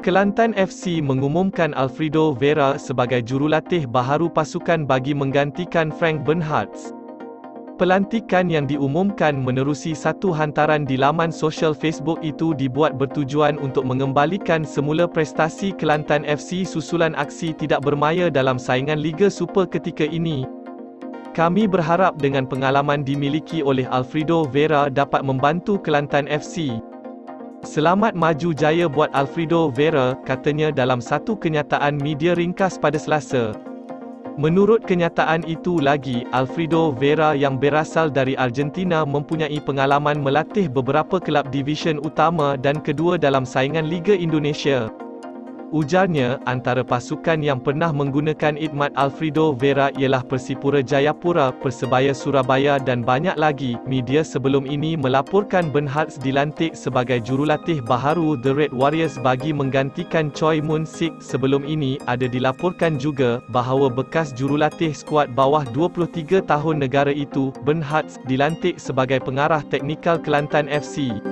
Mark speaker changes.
Speaker 1: Kelantan FC mengumumkan Alfredo Vera sebagai jurulatih baharu pasukan bagi menggantikan Frank Bernhardt. Pelantikan yang diumumkan menerusi satu hantaran di laman sosial Facebook itu dibuat bertujuan untuk mengembalikan semula prestasi Kelantan FC susulan aksi tidak bermaya dalam saingan Liga Super ketika ini. Kami berharap dengan pengalaman dimiliki oleh Alfredo Vera dapat membantu Kelantan FC. Selamat maju jaya buat Alfredo Vera, katanya dalam satu kenyataan media ringkas pada Selasa. Menurut kenyataan itu lagi, Alfredo Vera yang berasal dari Argentina mempunyai pengalaman melatih beberapa kelab divisyen utama dan kedua dalam saingan Liga Indonesia. Ujarnya, antara pasukan yang pernah menggunakan idmat Alfredo Vera ialah Persipura Jayapura, Persebaya Surabaya dan banyak lagi. Media sebelum ini melaporkan Bernhardt dilantik sebagai jurulatih baharu The Red Warriors bagi menggantikan Choi Moon Sik. Sebelum ini, ada dilaporkan juga bahawa bekas jurulatih skuad bawah 23 tahun negara itu, Bernhardt, dilantik sebagai pengarah teknikal Kelantan FC.